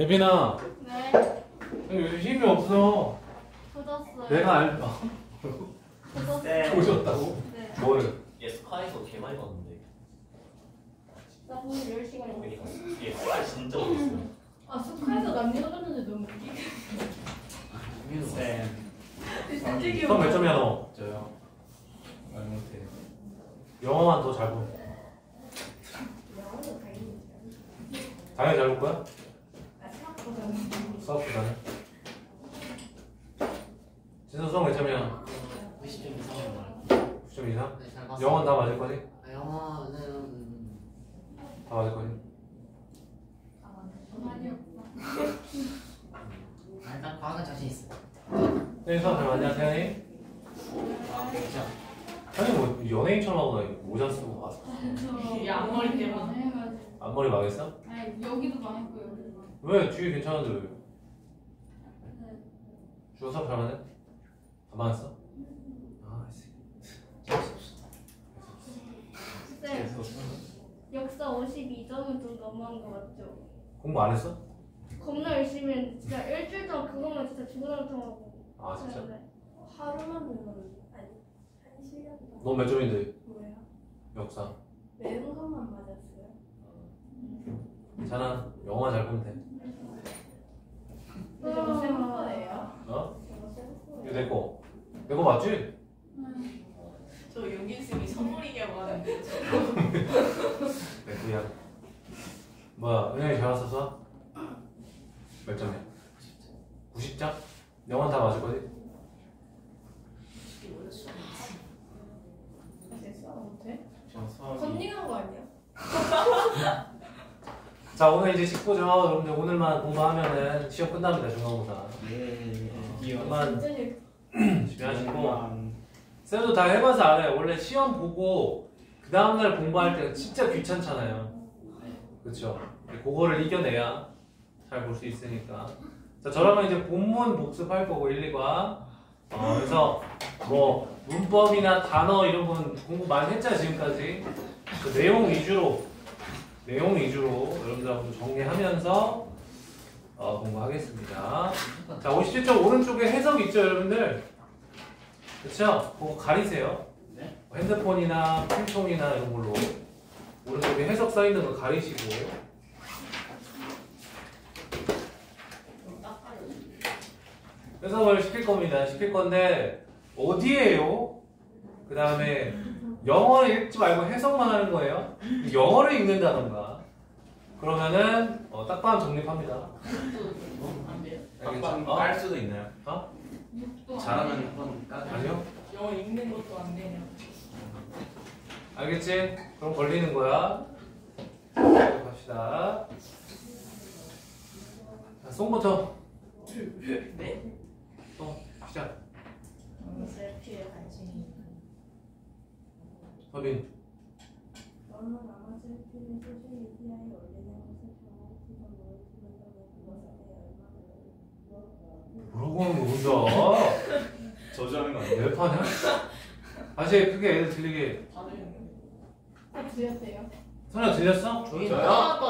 예빈아, 네, 요즘 힘이 없어. 굳었어요. 내가 알, 어, 굳었어요. 네. 보셨다고? 네. 뭘? 얘 스카이에서 개 많이 봤는데. 나 오늘 10시간 그러니까. 얘 진짜 어렸어. 아, 스카이에서 남녀가 졌는데 너무 웃기게. 네. 되게 수학 몇 점이야 너? 저요. 말 못해. 영어만 더 잘 보. 영어도 당연히 당연히 잘 볼 거야? 아, 생각보다는. 수학보다는. 진서 수학 몇 점이야? 90점 이상은 말. 9점 이상? 네, 잘 봤어. 영어는 다 맞을 거지? 아, 영어는 다 맞을 거지? 아니요. 아, 일단 과학은 자신 있어. 네, 수학 잘 맞냐, 태연이? 아, 진짜. 태연이 뭐 연예인처럼 하고 나 모자 쓰고 와서. 이 앞머리 때문에. 앞머리 망했어? 아니, 여기도 망했고, 여기도 망했고. 왜? 뒤에 괜찮은데 왜? 주호 수학 잘 맞네? 안 맞았어? 아, 씨. 쌤, 역사 52점은 좀 너무한 거 맞죠? 공부 안 했어? 겁나 열심히 했는데 진짜 일주일 동안 그것만 진짜 죽어나고 통하고. 아, 진짜? 네. 하루만 보면 아니 한 시간 동안 너몇 점인데? 뭐야? 역사. 매운 것만 맞았어요. 괜찮아. 영어만 잘 보면 돼. 근데 저거 쌤 거예요? 어? 저거 쌤 이거 거예요? 내 거. 내거 맞지? 저 용긴 쌤이 선물이냐고 하는데 내 거야. 뭐야, 은영이 잘 왔어, 수학? 몇 점이야? 90점? 영어는 다 맞을 거지? 이게 원래 수업 됐어? 못해? 저 수학이 컨닝한 거 아니야? 자, 오늘 이제 19점. 여러분들 오늘만 공부하면은 시험 끝납니다, 중간고사. 예 그만 완전히 열심히 하시고. 쌤도 다 해봐서 알아요. 원래 시험 보고 그 다음날 공부할 때가 진짜 귀찮잖아요. 그렇죠? 그거를 이겨내야 잘 볼 수 있으니까. 자, 저라면 이제 본문 복습할 거고 1, 2과. 어, 그래서 뭐 문법이나 단어 이런 건 공부 많이 했잖아요 지금까지. 그 내용 위주로 내용 위주로 여러분들하고 정리하면서 어, 공부하겠습니다. 자, 57점 오른쪽에 해석 있죠, 여러분들? 그쵸? 그거 가리세요. 네. 핸드폰이나 핑퐁이나 이런 걸로 오른쪽에 해석 써 있는 거 가리시고. 해석을 시킬 겁니다. 시킬 건데 어디에요? 그 다음에 영어를 읽지 말고 해석만 하는 거예요. 영어를 읽는다던가. 그러면은 어, 딱밤 정립합니다. 안 돼요? 빡빡 어? 깔 수도 있나요? 육도 잘하면 한번 까. 아니요? 영어 읽는 것도 안 되냐 알겠지? 그럼 걸리는 거야. 자, 갑시다. 자, 송부터. 네? 송, 시작. 셀피에 관심이 있는 서빈. 너는 소셜미디어에 올리는 것을 뭐라고 하는 거 혼자? 저주하는 거? 내 파냐? 다시 크게 애들 들리게. 들렸대요? 선아 들렸어? 저요? 하나도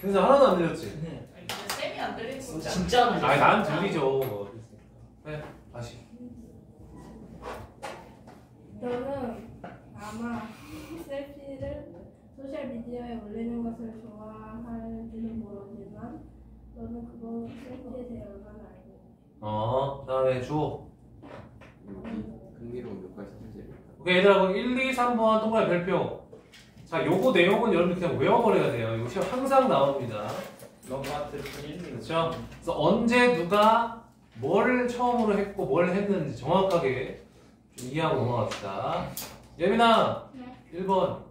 근데 하나도 안 들렸지? 아니 진짜 쌤이 안 진짜 진짜 안 아니, 난 들리죠. 네, 다시. 너는 아마 셀피를 소셜미디어에 올리는 것을 좋아할지는 모르지만 너는 그거 셀피에 대해 얼마나 알고 있니? 어, 그 다음에 주호. 흥미로운 몇 가지 문제를. 오케이, 얘들아, 그럼 1, 2, 3번 동그라미 별표. 자, 요거 내용은 여러분들 그냥 외워버려야 돼요. 이거 시험 항상 나옵니다. 넘버트 틀리는 그렇죠? 그래서 언제 누가 뭘 처음으로 했고 뭘 했는지 정확하게 좀 이해하고 넘어갑시다. 예민아, 네. 1번.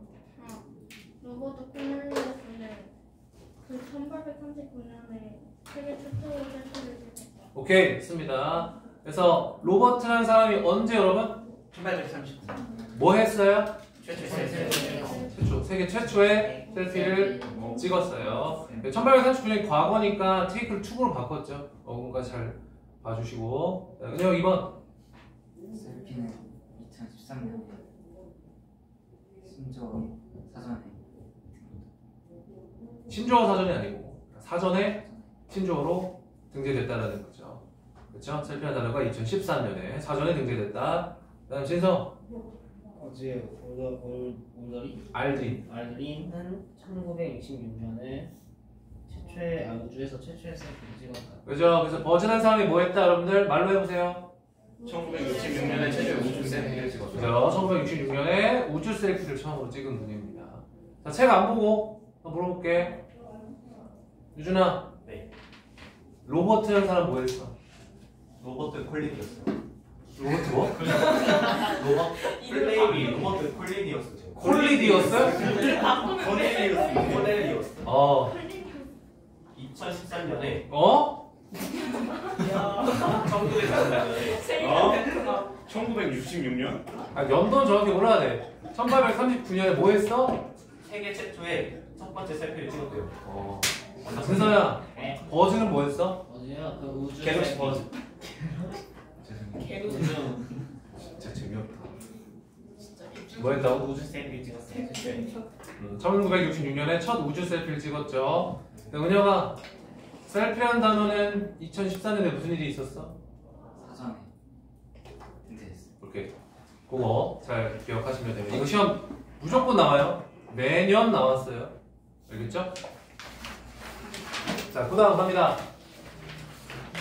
로봇 코넬리우스는 그 1839년에 세계 최초로 셀피를 찍었다. 오케이, 됐습니다. 그래서 로버트라는 사람이 언제 여러분? 1839. 뭐 했어요? 최초 최초, 세계 최초의 셀피를 찍었어요. 1839년이 과거니까 테이크를 투구로 바꿨죠. 어금까지 잘 봐주시고. 자, 은영 2번. 셀피는 2013년 신조 사전에 신조어 사전이 아니고 사전에 신조어로 등재됐다라는 거죠. 그렇죠? 셀피라는 단어가 2013년에 사전에 등재됐다. 그다음 신성 어제 올더 올 올더리 알드린 알린은 1966년에 최초의 아, 우주에서 최초의 찍었다. 그죠? 그래서 버즈한 사람이 뭐 했다 여러분들 말로 해보세요. 1966년에 최초 우주 selfie를 찍었어요. 그죠? 1966년에 우주 selfie를 처음으로 찍은 분입니다. 자, 책 안 보고 한번 물어볼게. 유준아. 네. 로버트라는 사람 뭐 했어? 로버트 콜린이었어요. 로버트 뭐? 로버 플레임이 로버트 콜린이었어요. 코넬리우스 코넬리우스. 어. 2013년에 어? 1913년에 어? 1966년? 아, 연도는 정확히 몰라야 돼. 1839년에 뭐 했어? 세계 최초의 첫 번째 셀피를 찍었대요. 어. 자, 준서야. 버즈는 뭐 했어? 어제요 그 우주 갤럭시. 버즈. 개도 우주 진짜 재미없다. 진짜 뭐 했다고? 우주 셀피 찍었어요. 음, 1966년에 첫 우주 셀피를 찍었죠. 근데 은혁아, 셀피라는 단어는 2014년에 무슨 일이 있었어? 사전에 등재했어. 이렇게 그거 잘 기억하시면 돼요. 이거 시험 무조건 나와요. 매년 나왔어요. 알겠죠? 자, 그 다음 갑니다.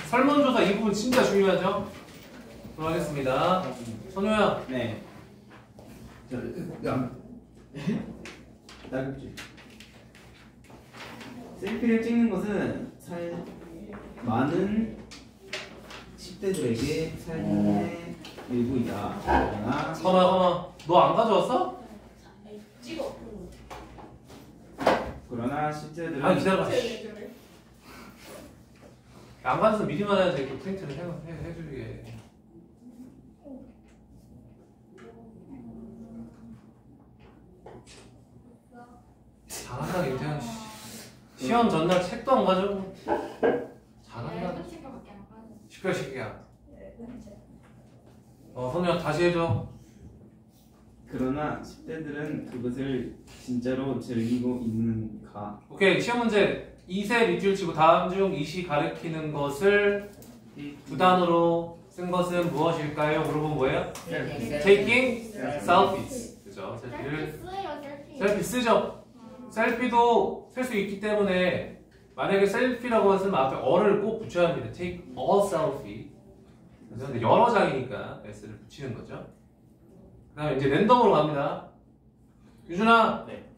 설문조사 이 부분 진짜 중요하죠? 들어가겠습니다. 선우야, 네. 저, 야. 딸꾹질. 셀피를 찍는 것은 살 많은 10대들에게 삶의 일부이다. 그러나 선우야, 선우. 너안 가져왔어? 찍어. 그러나 10대들은 아, 기다려봐. 씨. 안 가져서 미리만 해야지 그 프린트를 해, 해, 해주게. 잘한다, 김태현 씨. 시험 전날 책도 안 가져오고. 잘한다. 친구밖에 안 가요. 시끄러, 시끄야. 어, 선우야, 다시 해줘. 그러나 10대들은 그것을 진짜로 즐기고 있는가? 오케이, 시험 문제. 2세 밑줄 치고 다음 중 이시 가리키는 것을 두 단어로 쓴 것은 무엇일까요? 물어본 뭐예요? Taking selfies. 그죠? 셀피 셀피를. 셀피 쓰죠. 셀피도 쓸 수 있기 때문에 만약에 셀피라고 했으면 앞에 어를 꼭 붙여야 합니다. Take a selfie. 그래서 근데 여러 장이니까 s를 붙이는 거죠. 그다음에 이제 랜덤으로 갑니다. 유준아. 네.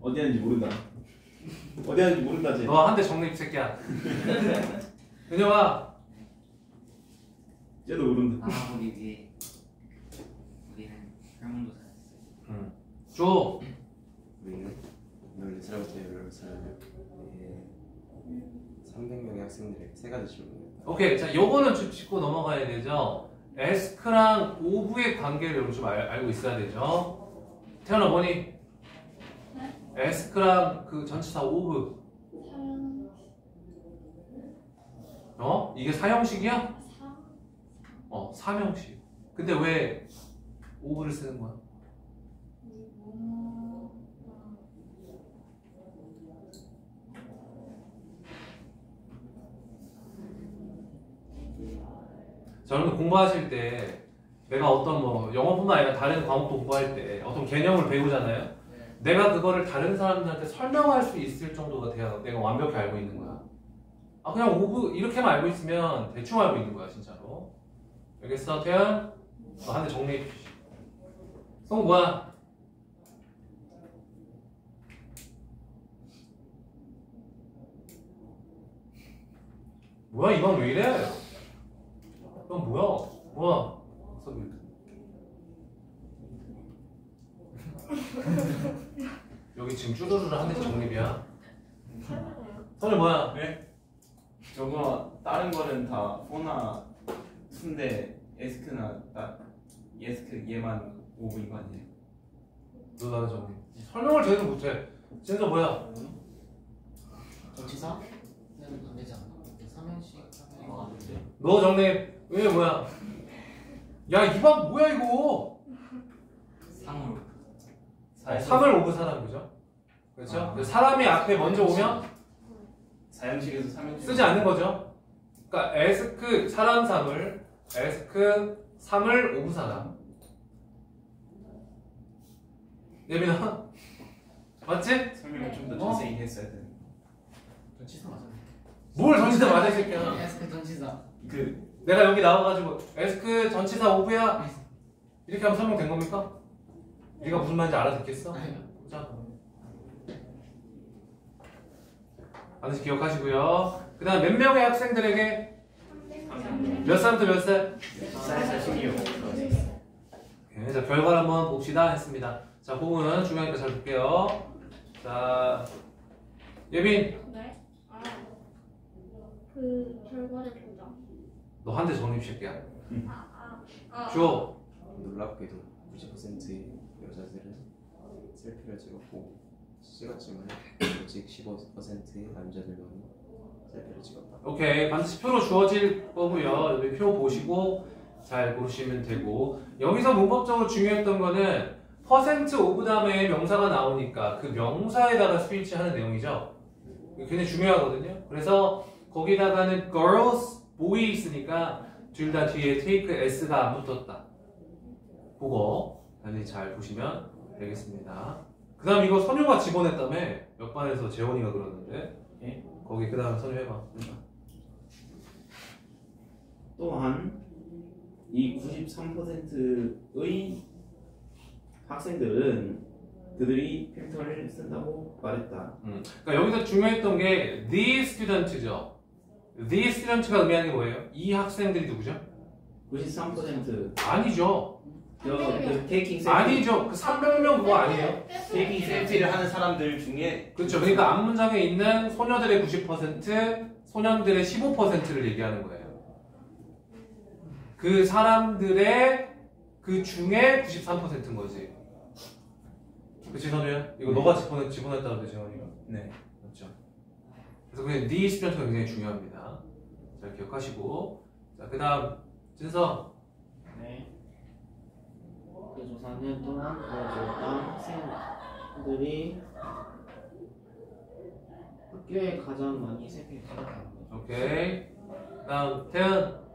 어디 하는지 모른다. 어디 하는지 모른다, 쟤. 너한 대 정립 새끼야. 은영아. 쟤도 모른다. 아 우리 위에 우리는 설문조사했어요. 줘. 우리는 14살부터 18살 에 300명의 학생들에게 세 가지 질문을. 오케이. 자, 요거는 좀 짚고 넘어가야 되죠. 에스크랑 오브의 관계를 여러분 좀 알, 알고 있어야 되죠. 태연아 뭐니? ask랑 그 전치사 of. 어? 이게 사형식이야? 사 어, 사형식. 근데 왜 of를 쓰는 거야? 음, 자, 여러분 공부하실 때 내가 어떤 뭐 영어뿐만 아니라 다른 과목도 공부할 때 어떤 개념을 배우잖아요. 내가 그거를 다른 사람들한테 설명할 수 있을 정도가 돼야 내가 완벽히 알고 있는 거야. 아 그냥 of 이렇게만 알고 있으면 대충 알고 있는 거야 진짜로. 알겠어 태연? 한대 정립. 성 뭐야? 뭐야 이방 왜 이래? 이건 뭐야? 뭐야? 석이. 여기 지금 쭈루루를 한 대씩 정립이야. 선을 뭐야? 저거 다른 거는 다 포나 순데 에스크나 딱 예스크 얘만 오브인 거 아니에요? 너 나는 정립. 설명을 제대로 못해. 진짜 뭐야? 전치사? 는안 되지 않나? 삼행시 아, 근데 너 정립. 왜 뭐야? 야 이 방 뭐야 이거? 상으로 어, 3을 오브 사람 그죠? 그렇죠? 아. 사람이 앞에 먼저 오면 사형식에서 삼형식 쓰지 않는 거죠. 그러니까 에스크 사람 3을 에스크 3을 오부사다. 예민아 맞지? 설명을 좀더 어? 자세히 했어야 되는데 전치사 맞아. 뭘 전치사 맞아 이 새끼야. 에스크 전치사. 그 내가 여기 나와가지고 에스크 전치사 오브야 이렇게 하면 설명된 겁니까? 네가 무슨 말인지 알아듣겠어? 자. 반드시 기억하시고요. 그 다음 몇 명의 학생들에게 몇 살부터 몇 살? 14에서 16 네, 자, 결과를 한번 봅시다 했습니다. 자, 부분은 중요하니까 잘 볼게요. 자, 예빈, 네? 아, 그 결과를. 너한대 정립 새끼야. 아, 아, 아. 줘. 놀랍게도 90%의 여자들은 셀피를 찍었고 찍었지만 오직 15%의 남자들만 셀피를 찍었다. 오케이. 반드시 표로 주어질 거고요. 여기 표 보시고 잘 보시면 되고. 여기서 문법적으로 중요했던 거는 퍼센트 of 다음에 명사가 나오니까 그 명사에다가 수일치 하는 내용이죠. 굉장히 중요하거든요. 그래서 거기다가는 girls, boy 있으니까 둘 다 뒤에 take s가 안 붙었다. 그거 반드시 잘 보시면 되겠습니다. 그 다음 이거 선유가 집어냈다며 몇 반에서 재원이가 그러는데 예? 거기 그 다음 선유 해봐. 또한 이 93%의 학생들은 그들이 필터를 쓴다고 말했다. 그러니까 여기서 중요했던 게 the student죠. The student가 의미하는 게 뭐예요? 이 학생들이 누구죠? 93% 아니죠. 그, 그 셀피 아니죠. 그 300명 그거 아니에요. 테이킹 셀피를 하는 사람들 중에 그렇죠. 그러니까 앞문장에 있는 소녀들의 90%, 소년들의 15%를 얘기하는 거예요. 그 사람들의 그 중에 93%인 거지. 그치 선우야? 이거 너가 집어냈, 집어냈다는데 재원이가. 네. 그래서 그냥 네 스튜던트가 굉장히 중요합니다. 잘 기억하시고 자 그 다음 진서 네. 그 조사는 또한 보여주었다. 학생들이 학교에 가장 많이 셀피를 찍었다. 오케이 그다음 태연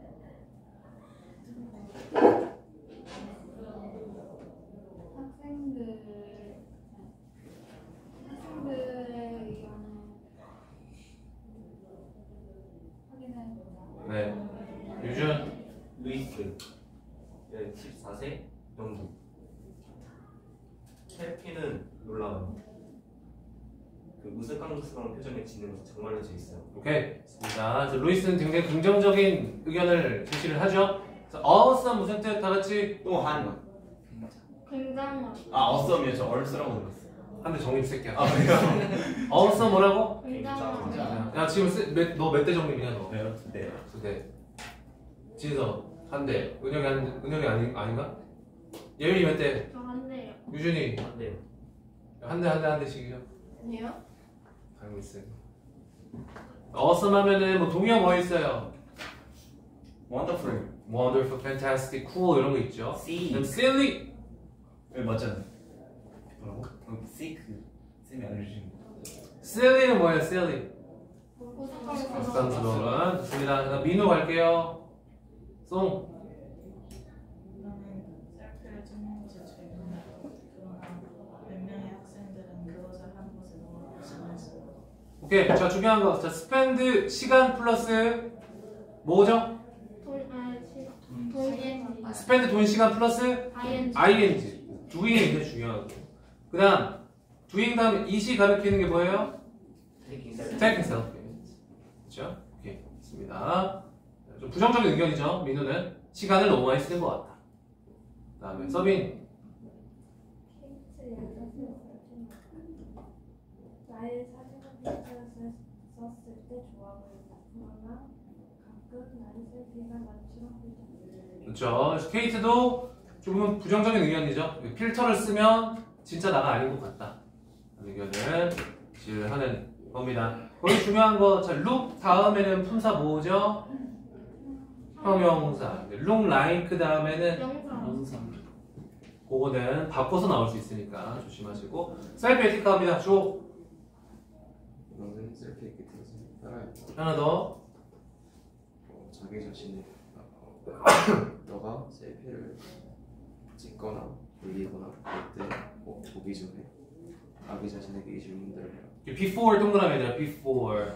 274세 영국 해피는 놀라워요 그 우스꽝스러운 표정에 짓는 정말로 재밌어요. 오케이. 자, 루이스는 굉장히 긍정적인 의견을 제시를 하죠. 어썸 무슨 뜻? 다같이 또한. 굉장한 아 어썸이요. 저 얼스라고 들었어요. 한대 정립 새끼야. 아 왜요? 어썸 뭐라고? 굉장한 야 지금 너몇 대 정립이냐 너? 네요 네. 네 진서. 한 대. 은혁이 한 은혁이 아니 아닌가? 예민이 몇 대? 저한데요. 유준이 네한대 한 대 한 대씩이죠. 아니요? 알고 있어요. awesome 하면은 뭐 동의어 뭐 있어요? 원더풀. wonderful, fantastic, cool 이런 거 있죠. C. 그다음 silly 네 맞잖아요. 뭐라고? 그 C 그 쌤이 알려주신 거. silly는 뭐예요? silly. 부담스러운 부담스러운 좋습니다. 그다음 민호 갈게요. 송. 오케이. 자 중요한 거. 자 spend 시간 플러스 뭐죠? 돈, 아, spend 돈 시간 플러스 ING. ing. doing이 중요하고. 그다음 doing 다음 이시 가리키는 게 뭐예요? taking selfie. 그렇죠? 오케이. 좋습니다. 좀 부정적인 의견이죠. 민호는 시간을 너무 많이 쓰는 것 같다. 그다음에 서빈. 나의 사진을 썼을 때 나처럼 보인다. 그렇죠. 케이트도 조금 부정적인 의견이죠. 필터를 쓰면 진짜 나가 아닌 것 같다. 의견을 지을 하는 겁니다. 거기 중요한 거, 자, look 다음에는 품사 뭐죠? 형용사. look like 다음에는 영상. 영상. 그거는 바꿔서 나올 수 있으니까 조심하시고 셀프 에티카 합니다. 줘. 이거는 셀프의 끝에서 따라야 돼. 하나 더. 어, 자기 자신을 어, 너가 셀피를 찍거나 올리거나 그때 어, 보기 전에 자기 자신에게 이 질문들을 해라. before 동그라미죠. before.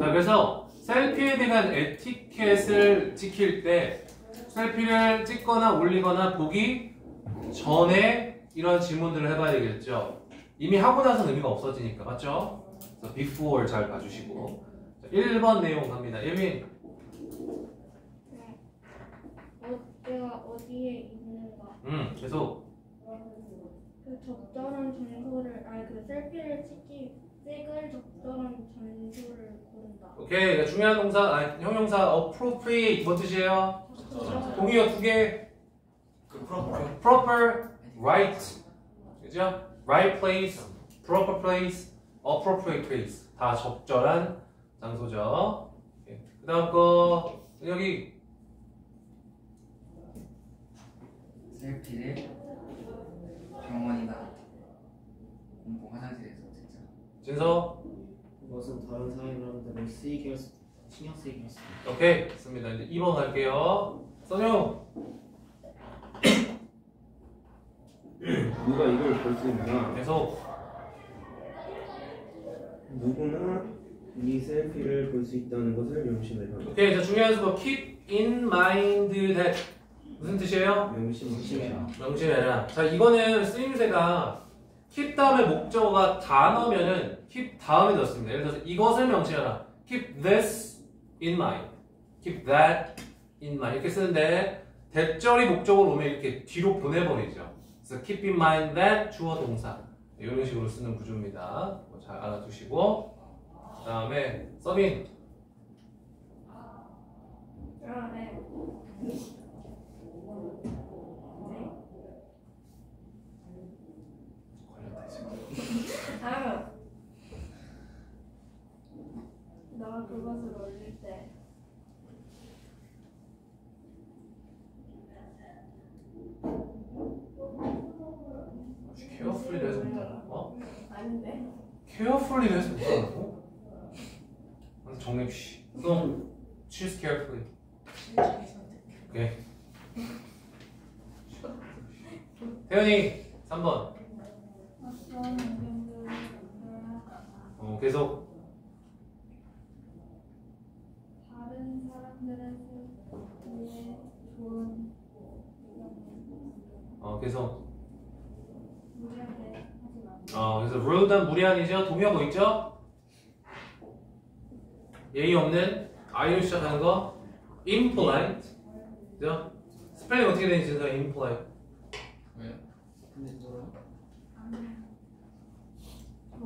자, 그래서 셀피에 대한 에티켓을 지킬 때 셀피를 찍거나 올리거나 보기 전에 이런 질문들을 해봐야 되겠죠. 이미 하고 나서 의미가 없어지니까 맞죠? 그래서 before 잘 봐주시고 자, 1번 내용 갑니다. 예민 어, 내가 어디에 있는가? 음 계속 그 적절한 장소를 아니 그 셀피를 찍기 찍을 적절한 고른다. 오케이 그러니까 중요한 동사 아니 형용사 appropriate 뭐 뜻이에요? 동의어 두 개. 그 프로퍼 proper, right, 그죠? right place, proper place, appropriate place 다 적절한 장소죠. 그 다음 거 여기 셀피를 병원이나 공공 화장실에서 찍자. 진서 그것은 다른 사람들을 쓰이게 할 수, 신경 쓰이게 할 수. 있다. 오케이 좋습니다. 이제 2번 갈게요. 선영 누가 이걸 볼 수 있나? 계속 누구나 이 셀피를 볼 수 있다는 것을 명심해라. 오케이 자 중요한 수거 keep in mind that 무슨 뜻이에요? 명심하라. 명심해라. 자, 이거는 쓰임새가 keep 다음에 목적어가 단어면은 keep 다음에 넣습니다. 예를 들어서 이것을 명심해라. keep this in mind. keep that in mind. 이렇게 쓰는데 대절이 목적어로 오면 이렇게 뒤로 보내버리죠. 그래서 keep in mind that 주어 동사. 이런 식으로 쓰는 구조입니다. 뭐잘 알아두시고 그 다음에 서빙 아 네. 네. 다음. 너가 그것을 올릴 때 carefully 해서 못하는 거? 아닌데? carefully 해서 못하는 거? 정립 씨. No, choose carefully. 오케이. 태연이 3번. 어, 계속 다른 사람들의 위해 좋은 어, 계속 무리하게 하지 마. 어, 그래서 rude한 무례한이죠. 동의어 뭐 있죠? 예의 없는 I로 시작하는 거 impolite. 그죠? 스펠링 어떻게 되는지 진짜 impolite. 왜요?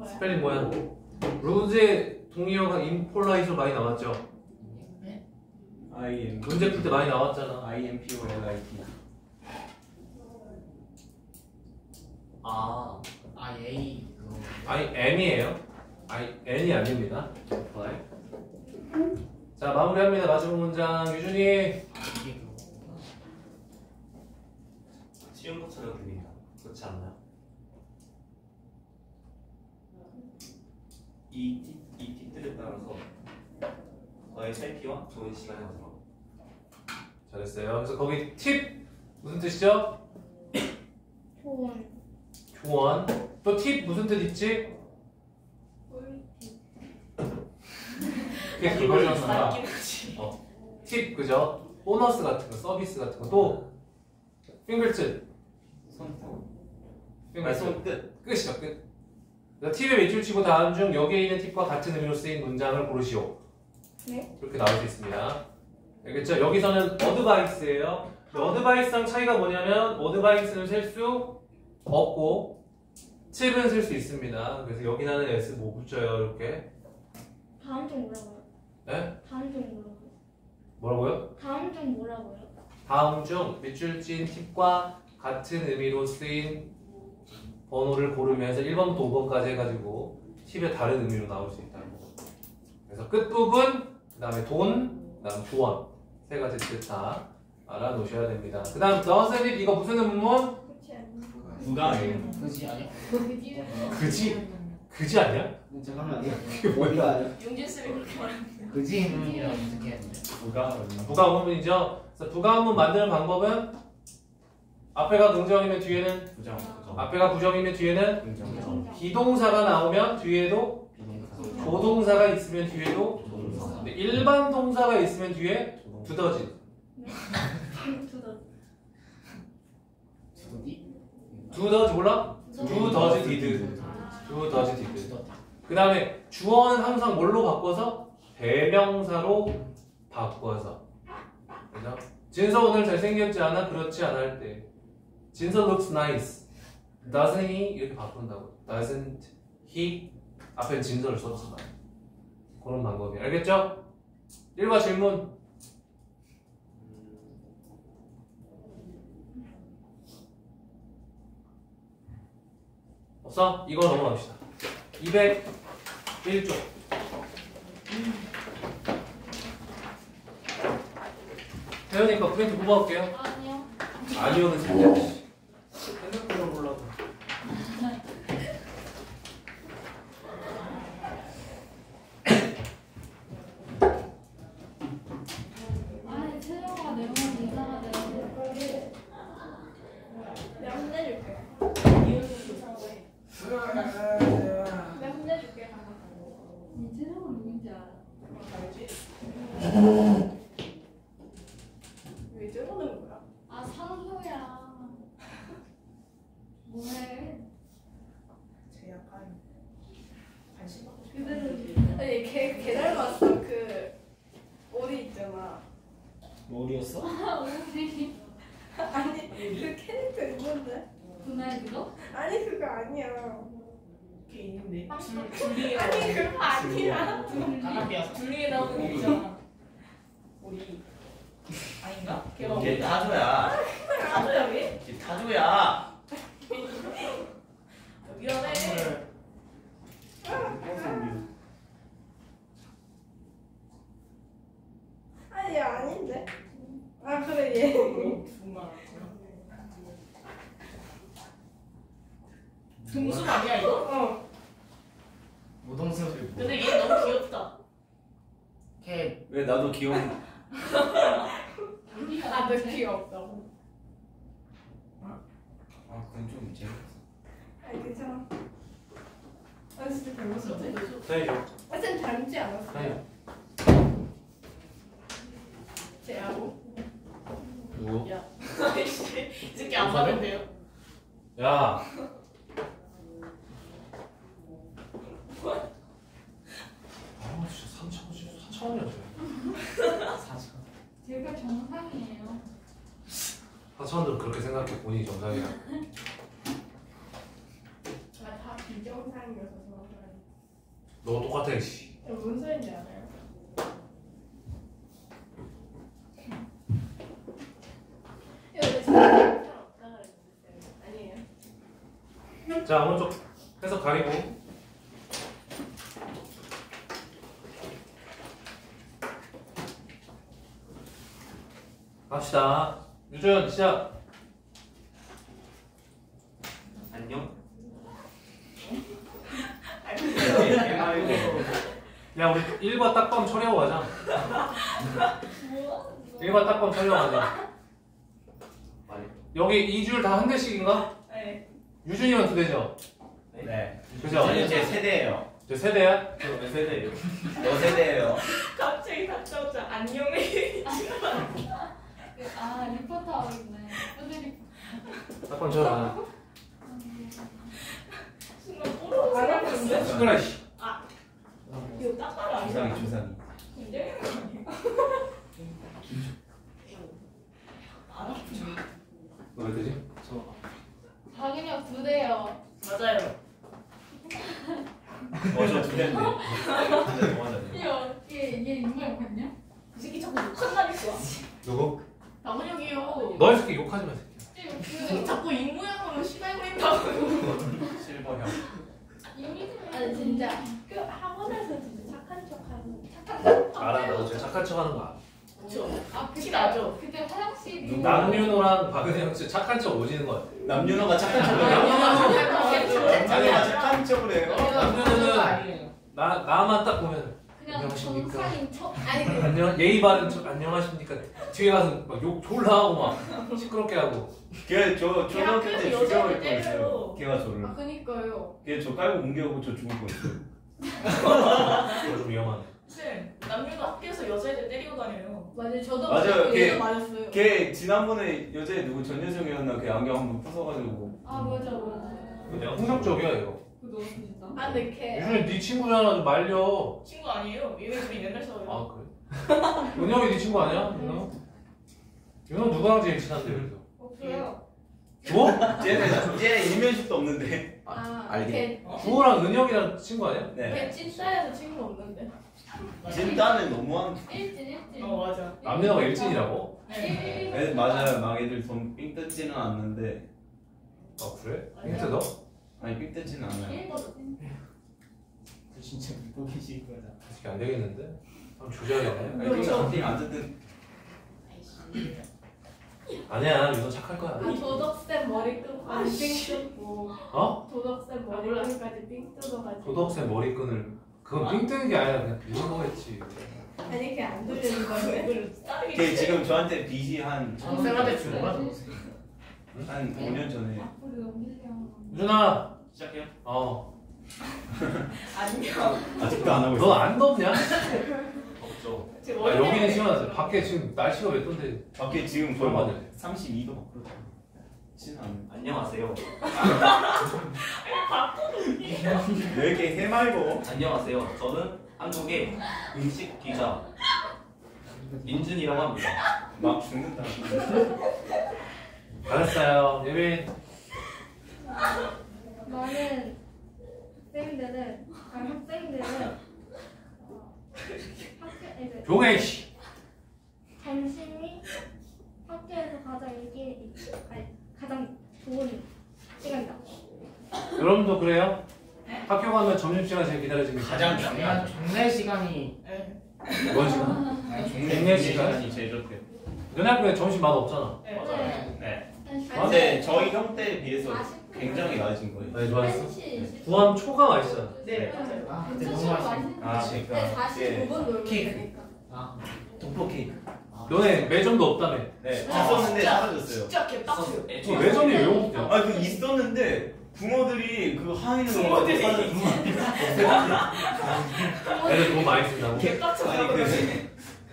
스펠링 뭐야? rude의 동의어가 impolite로 많이 나왔죠. I M 문제 풀 때 많이 나왔잖아. I M P O L I T. 아. 아 A 아니 M이에요. 아니 N이 아닙니다. 자 마무리합니다. 마지막 문장 유준이. 이게 그거 쉬운 것처럼 들립니다. 그렇지 않나요? 이, 티, 이 팁들에 따라서 너의 좋은 시간을 가져라. 잘했어요. 그래서 거기 팁 무슨 뜻이죠? 좋은 조언. 또 팁 무슨 뜻 있지? 꿀팁. 그게 그거잖아. 맡기듯이. 팁 그죠? 보너스 같은 거, 서비스 같은 거. 또 fingertip. 손톱. fingertip. 손끝. 끝이죠 끝. 팁의 밑줄 치고 다음 중 여기에 있는 팁과 같은 의미로 쓰인 문장을 고르시오. 네? 이렇게 나올 수 있습니다. 알겠죠? 여기서는 advice예요. advice랑 차이가 뭐냐면 advice는 셀수 없고 팁은 쓸 수 있습니다. 그래서 여기 나는 S 뭐 붙여요 이렇게. 다음 중 뭐라고요? 네? 다음 중 뭐라고요? 뭐라고요? 다음 중 뭐라고요? 다음 중 밑줄 찐 팁과 같은 의미로 쓰인 번호를 고르면서 1번부터 5번까지 해가지고 팁의 다른 의미로 나올 수 있다고. 그래서 끝부분, 그 다음에 돈, 그 다음 조언 세 가지 뜻다 알아놓으셔야 됩니다. 그 다음 너선생님 이거 무슨 의문? 않나? 부가예요. 그지 아니야? 그지? 그지? 그지 아니야? 잠깐만요. 어디가 용진 쌤이 그렇게 말했는데. 그지문이라고 검색했는데 부가 부가문이죠. 그래서 부가문 만드는 방법은 앞에가 긍정이면 뒤에는 부정 부정 앞에가 부정이면 뒤에는 긍정 비동사가 나오면 뒤에도 비동사 조동사가 있으면 뒤에도 근데 일반 동사가 있으면 뒤에 두더지. 두더지? 두더지 몰라? do does did. do does did. 그 다음에 주어는 항상 뭘로 바꿔서 대명사로 바꿔서 그죠? 진서 오늘 잘생겼지 않아? 그렇지 않아 할 때 진서 looks nice doesn't he? 이렇게 바꾼다고 doesn't he? 앞에 진서를 썼지만 그런 방법이 알겠죠? 1과 질문 없어? 이거 넘어갑시다 201쪽 태연이 거 프린트 뽑아올게요 아니요. 아니오는 생략 핸드폰으로 보려고 아니 채영아 내 말이 이상하대. 내가 혼내줄게. 이유는 이상하게. 내가 혼내줄게. 이 채영아 누군지 알아? 알지? 왜 저러는 거야? 아 상효야. 뭐해? 제 약간 관심 받고 싶어. 그대로 아니 걔, 걔 닮았어. 그 오리 있잖아. 머리였어? 우리 아니 그 캐릭터 있는데? 분할 그거? 아니 그거 아니야. 걔 있는데 둘- 둘이 아니 그거 아니야. 까나비야 둘리에 나오는 거 있잖아. 오리 아닌가? 걔가 걔 타조야. 가져 여기? 걔 타조야. 미안해. 아니 아닌데. 아 그래 얘. 등수 아니야 이거? 어. 무동수 근데 얘 너무 귀엽다. 걔왜 나도 귀여운? 나도 귀엽다고. 아 그건 좀 재밌어. 아니 괜찮아. 아 진짜 닮았었지? 태연이 아쌤 닮지 않았어? 태연이 쟤하고? 누구? 아이씨 이 새끼 안 맞는데요? 야 아 진짜 3천 4천원이었어요 사실 제가 정상이에요. 4천원도 그렇게 생각해 본인이 정상이야 아다 비정상이어서 그런 너 똑같아 씨. 뭔 소리인지 알아요? 이거 근데 진짜 잘 없다 그랬는데 아니에요? 자 오른쪽 해석 가리고 갑시다 유준 시작 안녕 야 우리 1과 딱밤 처리하고 가자 1과 딱밤 처리하고 가자 여기 2줄 다 한 대씩인가? 네. 유준이만 두 대죠? 네. 그죠? 저는 제 세 대예요. 저 세 대야? 몇 세 대예요? 너 세 대예요. 갑자기 닥쳐오자 안녕해 아 리포터 하고 있네. 오늘 리포터. 딱밤 처리 순간 알아보는데? 시끄러 씨 이거 딱 봐도 주상이 아니야 주상이. 굉장히 너왜 되지? 박인혁 두 대요. 맞아요 어저 두 대인데 두 대, 뭐 하나 얘 어떻게 얘 인물 봤냐? 이 새끼 자꾸 욕한다니까 누구? 나문혁이요. 너이 새끼 욕하지 마그 자꾸 입 모양으로 시달린다고. 실버형. 아니 진짜. 그 학원에서 진짜 착한 척하는 착한 척. 알아 나도 진짜 착한 척 하는 거야 그쵸. 아 티 나죠? 그때 화장실이 남윤호랑 박은영 진짜 착한 척 오지는 거 같아. 남윤호가 착한 척을 아, 해요. 착한 척. 남윤호가 착한 척을 해요. 남윤호 나 나만 딱 보면 안녕하십니까? 정상인 척 아니 그 안녕 예의 바른 척 안녕하십니까 뒤에 가서 막욕 졸라 하고 막 시끄럽게 하고 걔저 초등학교 때 학교에서 죽여버릴 여자를 뻔했어요. 때려요. 걔가 저를. 아 그니까요 걔 저 깔고 뭉개고 저 죽을 뻔했어요. 그거 좀 위험하네. 쌤 남녀도 학교에서 여자애들 때리고 다녀요. 맞아요 저도 맞아요, 걔- 얘가 맞았어요 걔 지난번에 여자애 누구 전여정이었나 걔 안경 한번 부숴가지고 아 맞아 맞아 그냥 홍석적이야 이거. 그거 진짜 아 근데 걔 요즘에 네 친구잖아 좀 말려. 친구 아니에요. 얘네 둘이 맨날 싸워요. 아 그래? 은영이 네 친구 아니야? 은영? 은영 누구랑 제일 친한데 그래서? 없어요 뭐? 쟤는 쟤 일면식도 없는데. 아 알긴 걔 구호랑 은영이랑 친구 아니야? 네. 걔 찐따여서 친구 없는데 진짜는 너무한. 일진 일진 어 맞아. 남녀가 일진이라고? 네. 애 맞아요. 막 애들 돈 삥 뜯지는 않는데 아 그래? 힌트 너? 아니 삥 뜯지는 않아요. 일진 저 진짜 믿고 계실 거다. 어떻게 안 되겠는데? 한번 조져야겠네. 아니 삥 삥안 뜯든 아니야 유도 착할 거야. 아 도덕쌤 머리끈까지 삥 뜯고 어? 도덕쌤 머리끈까지 삥 뜯어가지고 도덕쌤 머리끈을 그건 삥 뜨는 게 아니라 그냥 빌린 거겠지. 아니 걔안 돌리는 거예요 걔 지금 저한테 빚이 한 쌤한테 준 거야? 한 5년 전에 앞으로 넘기려고 유준아. 시작해요? 어. 안녕. 아직도 안 하고 너안 덥냐? 없죠. 지금 아, 머리 여기는 시원하지. 밖에 지금 날씨가 몇 도인데. 밖에 지금 거의 막 맞아요. 32도 밖으로 치는 않네 안녕하세요. 왜 이렇게 해말고 안녕하세요. 저는 한국의 음식 기자 민준이라고 합니다. 막 죽는다 알았어요. 예빈. 많은 학생들은 아니 학생들은 어, 학교 이제 종혜 씨. 점심이 학교에서 가장 일기 아니 가장 좋은 시간이다. 여러분도 그래요? 학교 가면 점심시간 제일 기다려지는 게 가장 중요한 종례 시간이 네. 뭔 시간? 아니 종례 시간? 시간이 제일 좋대 너네 학교에 점심 맛 없잖아. 네. 네. 네한 근데 저희 형 때에 비해서 40분 굉장히 낮은 거예요 네, 좋았어. 1시 구함 초가 맛있잖아. 네. 맞아요. 아 근데 네. 너무 맛있어 아 네, 그러니까 45분 놀면 케이크. 되니까. 아 독보 케이크 너네 매점도 없다며. 네 아, 있었는데 진짜. 사라졌어요 진짜 개빡쳐요. 저 매점이 왜 없냐? 아 그 있었는데 붕어들이 그 하인을 붕어들이. 애들 돈 많이 쓴다고? 개빡쳐요. 아니 그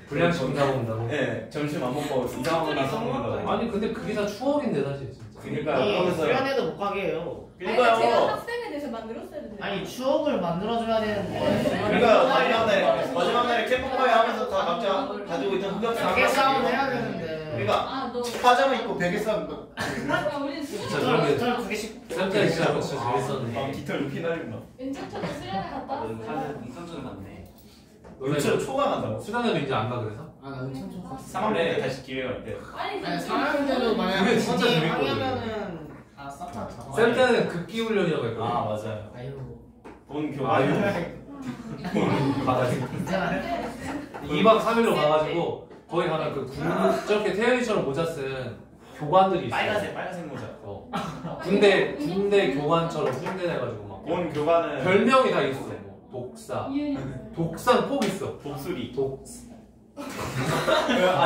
불량식 사 먹는다고? 네, 점심 안 먹고 이상한 거나 사 먹는다고 아니 근데 그게 다 추억인데 사실. 그러니까 아니 그러면서 수련회도 못 가게 해요 아니, 제가 그러니까요 학생에 대해서 만들었어야 되는데. 아니 추억을 만들어줘야 되는데 그러니까 마지막 날에 마지막 날에 캠프파이 하면서 다 각자 가지고 있던 흑역사 가게 싸움 해야 되는데 그러니까 아, 너. 파자마 입고 베개 싸움 거 아, 우리 진짜 그런 게 깃털 두 개씩 쌤때 진짜 재밌었는데. 깃털 높이 날린다 인천초에 수련회 갔다 왔어요. 인천천 갔네. 유치원 초가 간다고 수련회도 이제 안 가 그래서? 아나 은천 좀 갔어 3학년 때 다시 기회가 있대 아니, 아니 그 3학년대도 만약 그게 진짜 재밌거든. 하려면은 다 싹다 잡아 쌤 때는 극기 훈련이라고 했거든. 아 맞아요 아유 본 교육 아유. 가가지고 괜찮아요 2박 3일로 가가지고 거기 가면 그 군, 저렇게 태연이처럼 모자 쓴 교관들이 있어. 빨간색 빨간색 모자 어. 군대 군대 교관처럼 훈련해가지고 막 본 교관은 별명이 다 있어. 뭐 독사, 이윤이 독상 꼭 있어. 독수리 독아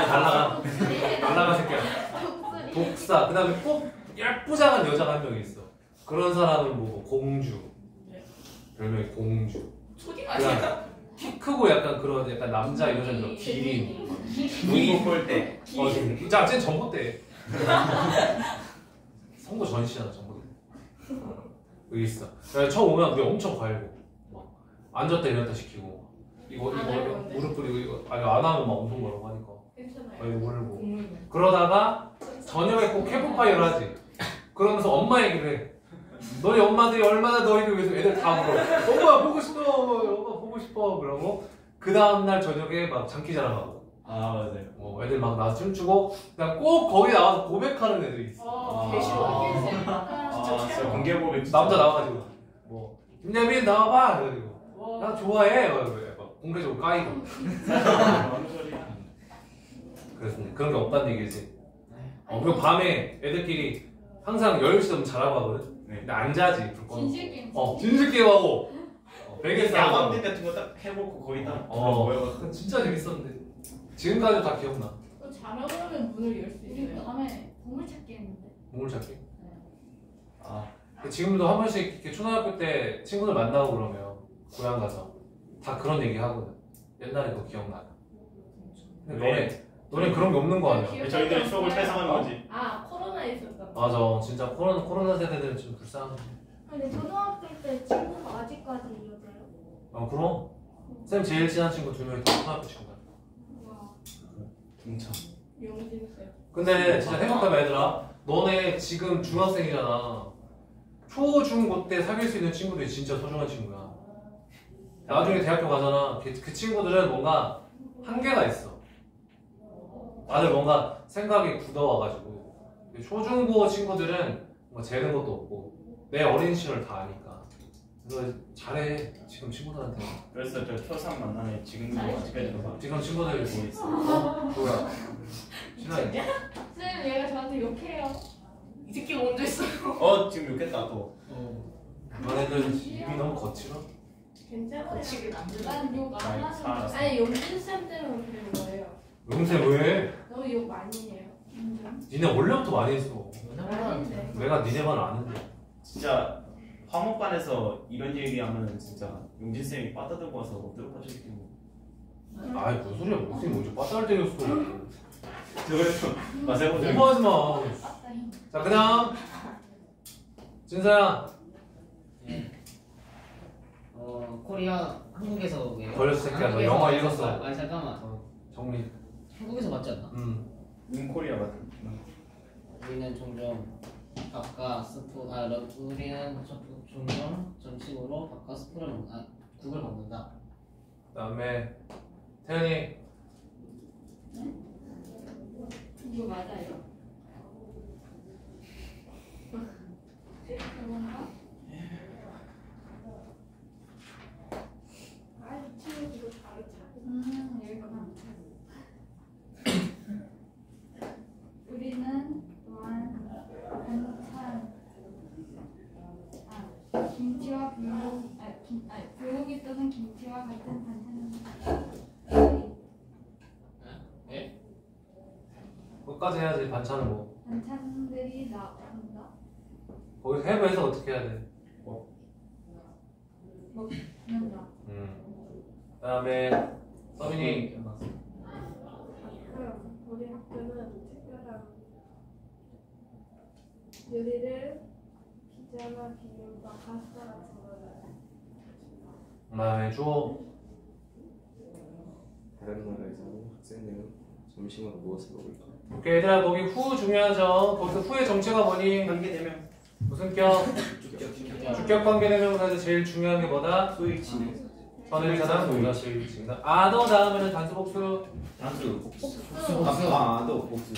달라가 달라가 새끼야. 독사. 그 다음에 꼭 예쁘장한 여자가 한 명 있어. 그런 사람은 뭐 공주. 별명이 공주. 초딩 아니야? 키 크고 약간 그런 약간 남자 이런 사람 기린. 무기 볼때 어, 지금 자, 쟤 전부 때. 선거 전시잖아, 전부 때. 여기 있어. 처음 오면 우리 엄청 막 앉았다 일어났다 시키고, 이거 안 이거 할 건데. 무릎 꿇리고 이거 아니 안 하면 막 엄청 뭐라고 하니까. 괜찮아요. 아니 울고. 그러다가 저녁에 꼭 캠프파이어를 하지. 그러면서 엄마 얘기를 해. 너희 엄마들이 얼마나 너희를 위해서 애들 다 물어. 엄마 보고 싶어, 엄마 보고 싶어. 그러고 그 다음 날 저녁에 막 장기 자랑하고. 아 맞아요 어, 애들 막 나와서 춤추고 그냥 꼭 거기 나와서 고백하는 애들이 있어 어, 아. 개싫어. 아 진짜 공개 고백 진짜. 남자 나와가지고 뭐 김예빈 나와봐 그래가지고 와. 나 좋아해 막, 막 공개적으로 까이고 소리야 그랬습니다 그런 게 없다는 얘기지 어, 그리고 밤에 애들끼리 항상 10시 되면 자라고 하거든 네. 근데 안 자지 불 꺼놓고 진실 게임. 어 진실 게임하고 어, 베개 야광 싸움. 같은 거 딱 해보고 거의 딱 어. 모여가지고 진짜 재밌었는데. 지금까지도 다 기억나. 또 잘하면 문을 열 수 우리 있어요. 다음에 보물 찾기 했는데. 몸을 찾기. 아 지금도 한 번씩 이렇게 초등학교 때 친구들 만나고 그러면 고향 가서 다 그런 얘기 하거든. 옛날에 그거 기억나. 근데 너네 너네 그런 게 없는 거 아니야? 기억- 저희들의 추억을 뺏어가는 거지 아 코로나 있었던 거. 맞아. 진짜 코로나 코로나 세대들은 좀 불쌍해. 근데 초등학교 때 친구가 아직까지 이어져요? 아 그럼 쌤 제일 친한 친구 두 명이 다 초등학교 친구야. 와. 동참 용진 쌤. 근데 진짜 생각해봐 얘들아. 너네 지금 중학생이잖아. 초, 중, 고 때 사귈 수 있는 친구들이 진짜 소중한 친구야. 나중에 대학교 가잖아. 그, 그 친구들은 뭔가 한계가 있어. 다들 뭔가 생각이 굳어와가지고. 초중고 친구들은 뭐 재는 것도 없고 내 어린 시절 다 아니까. 그래서 잘해 지금 친구들한테. 그래서 저 초삼 만나네 지금도 아직까지도 막 지금 친구들 보고 있어 어? 뭐야? 신나게. 쌤 얘가 저한테 욕해요. 이 새끼 먼저 있어요. 어 지금 욕했다 또 너네들 입이 너무 거칠어? 괜찮아요. 만들어. 난욕 안 아이, 하는데. 살았어. 아니 용진 쌤 때문에 그런 거예요. 용세 왜? 너무 욕 많이 해요. 니네 원래부터 많이 했어. 아닌데. 내가 니네 반 아는데. 진짜 화목반에서 이런 얘기하면 진짜 용진 쌤이 빠져들고 와서 엎드려 빠져있고 아이 무슨 소리야 무슨 뭐지 빠따를 때렸어. 저번에도 마세본 적 오버하지 마. 자 그다음 진서야 어 코리아 한국에서 왜? 새끼야. 너 한국에서 영화. 읽었어. 아니 잠깐만. 정리. 한국에서 맞지 않나? 음. in Korea 같은 우리는 종종 밥과 스프 아 러- 우리는 저- 종종 점심으로 밥과 스프를 먹, 아 국을 먹는다. 그다음에 태연이 이거 맞아요? 그런가? 아, 이 친구 이거 잘 차. 음, 여기구나. 우리는 또한 반찬, 아, 김치와 불고기, 아, 김, 아, 불고기 또는 김치와 같은 반찬을 끝까지 해야지 반찬은 뭐. 반찬들이 나온다. 거기 해부해서 어떻게 해야 돼? 는다. 음. 그다음에 서민이 가끔 우리 학교는 특별한 요리를 피자나 비빔밥, 파스타 같은 거를 그다음에 주호 다른 나라에서 학생들은 점심으로 무엇을 먹을까? 오케이 얘들아 거기 후 중요하죠. 거기서 후의 정체가 뭐니? 관계되면 무슨 격? 주격 관계 대명사에서 제일 중요한 게 뭐다? 소일치는 선일차단 동사실 증다. 아더 다음에는 단수 복수. 단수 복수. 아너 복수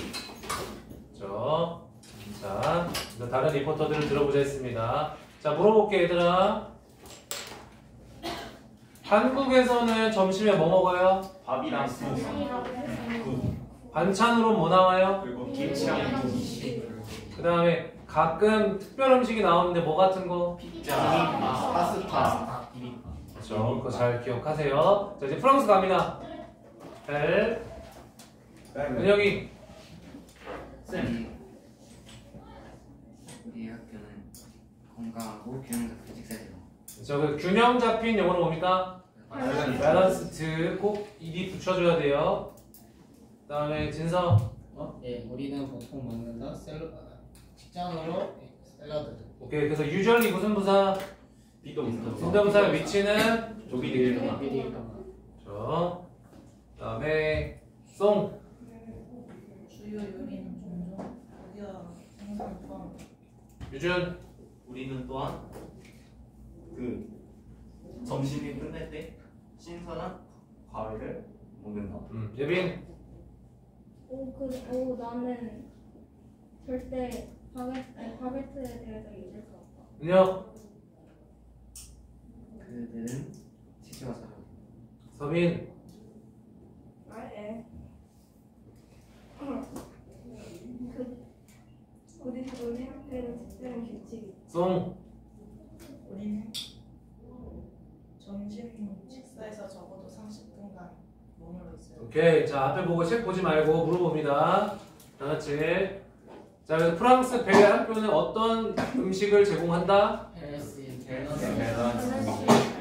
그렇죠. 자, 다른 리포터들을 들어보자 했습니다. 자, 물어볼게 얘들아. 한국에서는 점심에 뭐 먹어요? 밥이랑 국 반찬으로 뭐 나와요? 그리고 김치랑 국그 다음에 가끔 특별 음식이 나오는데 뭐 같은 거? 피자 파스타. 그렇죠. 그거 잘 기억하세요. 자, 이제 프랑스 갑니다. 벨. 은혁이. 쌤. 우리 학교는 건강하고 균형 잡힌 식사죠. 저그 균형 잡힌 영어로 뭡니까? balanced 꼭 ED 붙여줘야 돼요. 그 다음에 진서. 어? 예, 우리는 보통 먹는다. 샐러 아, 직장으로 예, 샐러드. 오케이. 그래서 usually 무슨 부사? 비동사 분동사의 위치는 비빔밥. 그렇죠. 그 다음에 송. 주요 요리는 종종 고기와 생선을 포함. 유준. 우리는 또한 그 점심이 끝날 때 신선한 과일을 먹는다. 음, 예빈. 오, 그, 오, 나는 절대 바게트, 아니, 바게트에 대해서 잊을 수 없다. 은혁. 그들은 치즈와 사랑. 서민. 아예. 그, 우리, 우리 학교에는 특별한 규칙이 송. 우리는 점심 식사에서 적어도 30분간 머물러 있어요. 오케이. 자, 앞에 보고 책 보지 말고 물어봅니다. 다 같이. 자, 그래서 프랑스 배 학교는 어떤 음식을 제공한다?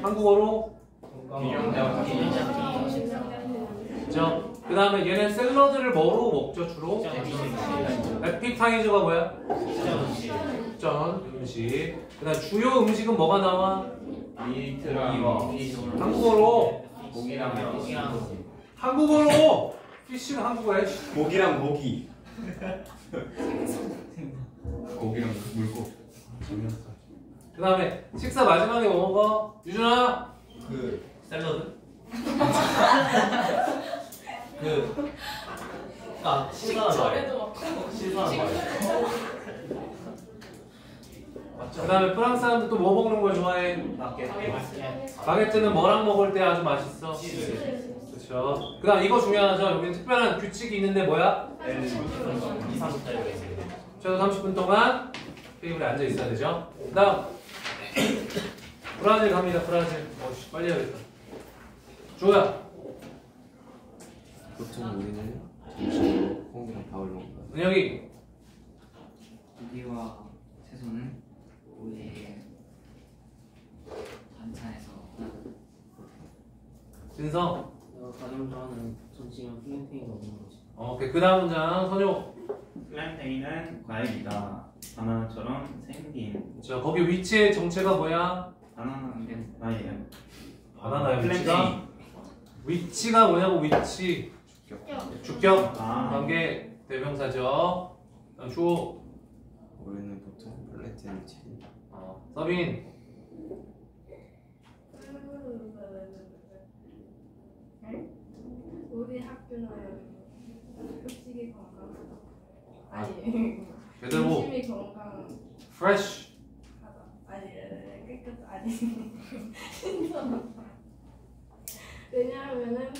한국어로? 균형 잡기 그죠? 그 다음에 얘는 샐러드를 뭐로 먹죠, 주로? 에피타이저가 뭐야? 전 음식. 그 다음 주요 음식은 뭐가 나와? 미트랑 한국어로. 고기랑 한국어로! 피쉬는 한국어로 해. 고기랑 모기. 고기랑 물고 그 다음에 식사 마지막에 뭐 먹어? 유준아! 그 샐러드? 그 아, 신선한 거 저래도 막 신선한 거그 다음에 프랑스 사람들 또 뭐 먹는 걸 좋아해? 맞게 바게트는 뭐랑 먹을 때 아주 맛있어? 그렇죠. 그 다음 이거 중요하죠. 여기 특별한 규칙이 있는데 뭐야? 2, 30달러 있어요 최소 30분 동안 테이블에 앉아 있어야 되죠. 그 다음 브라질 갑니다. 브라질. 어씨 빨리 해야겠다. 조야. 보통 우리는 점심으로 콩이랑 밥을 먹는다. 은혁이. 고기와 채소는 우리의 반찬에서. 내가 가장 좋아하는 점심은 플랜페이가 먹는 거지 어, 오케이. 그 다음 문장 선효. 플랜테인은 과일이다 바나나처럼 생긴 자 거기 위치의 정체가 뭐야? 바나나는 나예요 바나나의 위치가? 위치가 뭐냐고 위치. 주격. 아 관계 대명사죠. 다음 주어. 우리는 보통 플랜테인을 채 어, 서빈. 우리 학교는 음식이 건강하다. 아니 제대로. 음식이 건강하다. fresh. 아니 깨끗 아니 신선하다. 왜냐하면은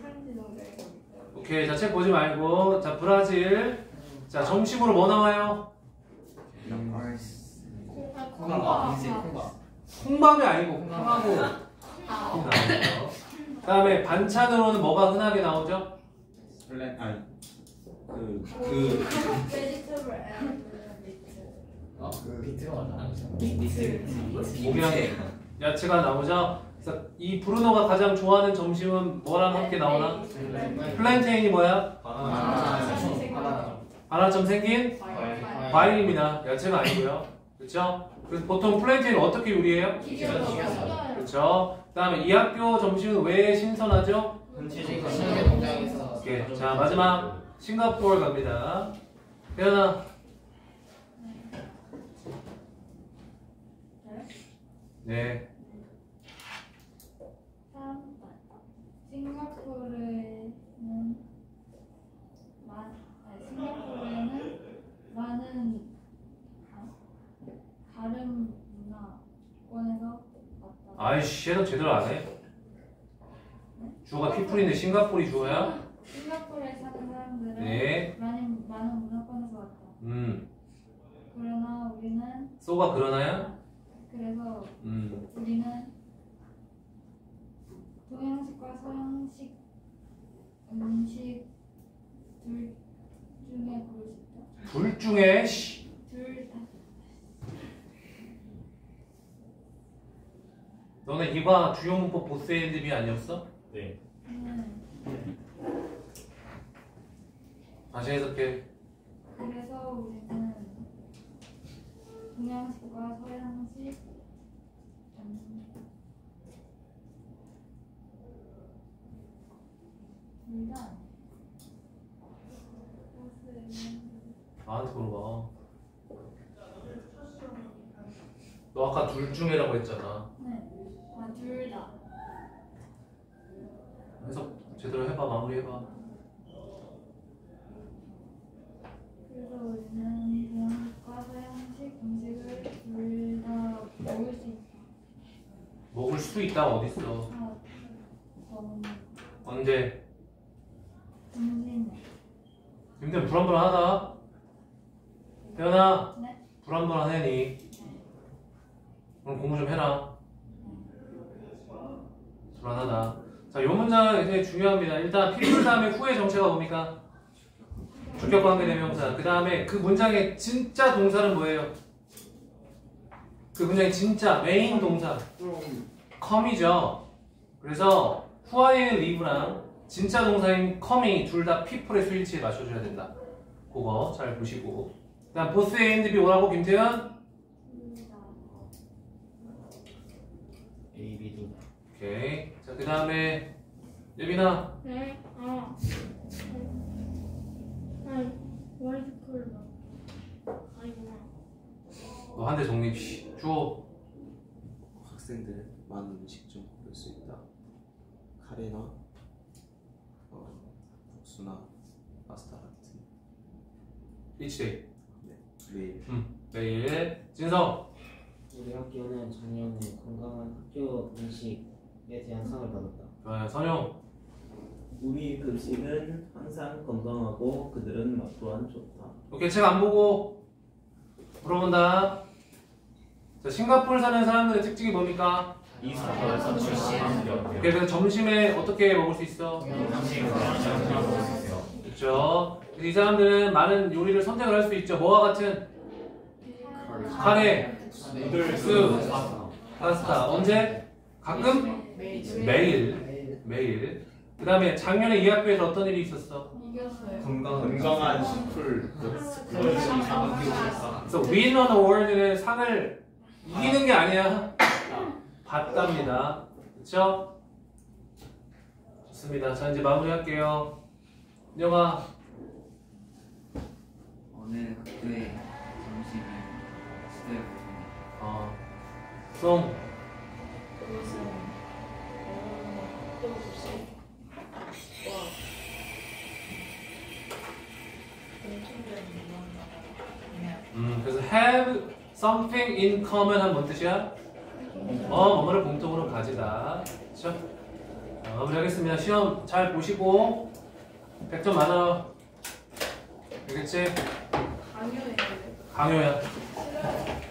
산지 농장에 거기 때문에. 오케이. 자, 책 보지 말고. 자, 브라질. 자, 점심으로 뭐 나와요? 콩밥 콩밥 콩밥이 아니고 콩하고 콩 나와요. 그다음에 반찬으로는 뭐가 흔하게 나오죠? 플랜 아니 그그 meat. 어? 비트가 맞나? 고기랑 야채가 나오죠. 그래서 이 브루노가 가장 좋아하는 점심은 뭐랑 함께 나오나? 플랜테인이 뭐야? 바나나 바나나 하나점 생긴 과일. 과일입니다. 야채가 아니고요. 그렇죠? 그래서 보통 플랜테인은 어떻게 요리해요? 그렇죠. 그다음에 이 학교 점심은 왜 신선하죠? 오케이. 자 마지막 싱가포르 갑니다. 태연아. 네. 다음 번. 싱가포르에는 많 아니, 싱가포르에는 많은 아, 다른 문화권에서 왔다. 아이씨, 해석 제대로 안 해. 주어가 피플인데 싱가포르이 주어야? 싱가포르에 사는 사람들은 네. 많은 많은 문화권에서 왔다. 음. 그러나 우리는 쏘가 그러나야? 그래서 음. 우리는 동양식과 서양식 음식 둘 중에. 둘 중에 다. 너네 이과 주요 문법 보스 엔드비 아니었어? 네 음, 다시 해석해. 그래서 우리는 동양식과 서양식 음, 둘다 나한테 물어봐. 너 아까 둘 중에라고 했잖아. 네, 아, 둘 다. 해석 제대로 해봐, 마무리해봐. 그래서 우리는 동양식과 서양식 음식을 둘 다 먹을 수 있다. 먹을 수 있다 어딨어? 아, 언제? 근데 불안불안하다. 태연아, 네. 불안불안해니? 그럼 공부 좀 해라. 불안하다. 자, 요 문장 굉장히 중요합니다. 일단 필요를 다음에 후의 정체가 뭡니까? 주격 관계 대명사. 그 다음에 그 문장의 진짜 동사는 뭐예요? 그 문장의 진짜 메인 동사 come이죠. 그래서 후아의 live랑 진짜 동사인 coming 둘 다 people의 수일치에 맞춰줘야 된다. 그거 잘 보시고. 그 다음 both and be 뭐라고 김태현? A, B, D. 오케이. 자, 그 다음에 예빈아. 네. 아. 아이, 와이드콜 아이구나. 너한 대 정립. 씨. 주어. 학생들은 많은 음식점 볼수 있다. 카레나 어, 국수나 파스타 같은 each day. 매일 매일. 진성. 우리 학교는 작년에 건강한 학교 음식에 대한 상을 받았다. 좋아요. 선영. 우리 급식은 항상 건강하고 그들은 맛 또한 좋다. 오케이. 책 안 보고 물어본다. 자, 싱가포르 사는 사람들의 특징이 뭡니까? 이스타에서 출신 오케이. 그래서 점심에 어떻게 먹을 수 있어? 그렇죠. 그래서 이 사람들은 많은 요리를 선택을 할 수 있죠. 뭐와 같은 카레, 누들스, 파스타. 언제? 가끔? 매일. 매일. 매일. 그 다음에 작년에 이 학교에서 어떤 일이 있었어? 이겼어요. 건강한 식풀 그래서 win an award는 상을 이기는 게 아니야. 받답니다. 그렇죠? 좋습니다. 자 이제 마무리할게요. 영아 어느 학교의 점심이 시대를 어, 송 그것은 어, 또 급식과 공통된 무언가가 음, 그래서 have something in common 뭔 뜻이야? 어, 뭐뭐를 공통으로 가지다. 그렇죠? 자, 마무리하겠습니다. 시험 잘 보시고 100점 많아. 알겠지? 강요예요. 강요야. 싫어요.